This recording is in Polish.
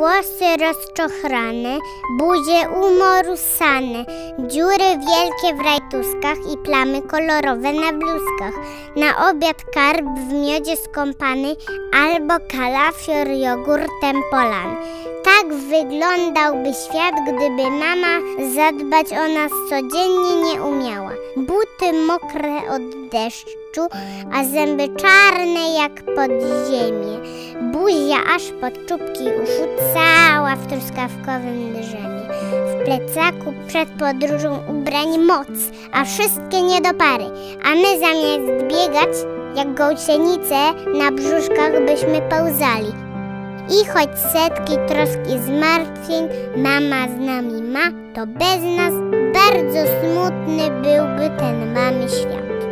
włosy rozczochrane, buzie umorusane, dziury wielkie w rajtuskach i plamy kolorowe na bluzkach. Na obiad karp w miodzie skąpany albo kalafior jogurtem polany. Tak wyglądałby świat, gdyby mama zadbać o nas codziennie nie umiała. Buty mokre od deszczu, a zęby czarne jak pod ziemię. Buzia aż pod czubki uszu, cała w truskawkowym drzemie. W plecaku przed podróżą ubrań moc, a wszystkie niedopary. A my zamiast biegać, jak gąsienice, na brzuszkach byśmy pełzali. I choć setki trosk i zmartwień mama z nami ma, to bez nas bardzo smutny byłby ten mamy świat.